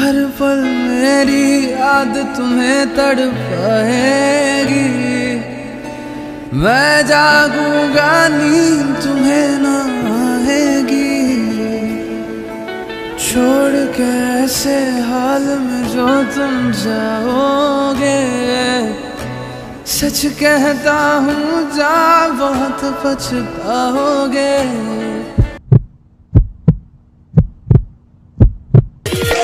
हर पल मेरी याद तुम्हें तड़पाएगी। मैं जागूँगा, नींद तुम्हें ना आएगी। छोड़ के ऐसे हाल में जो तुम जाओगे? सच कहता हूँ, जा बहुत पछताओगे।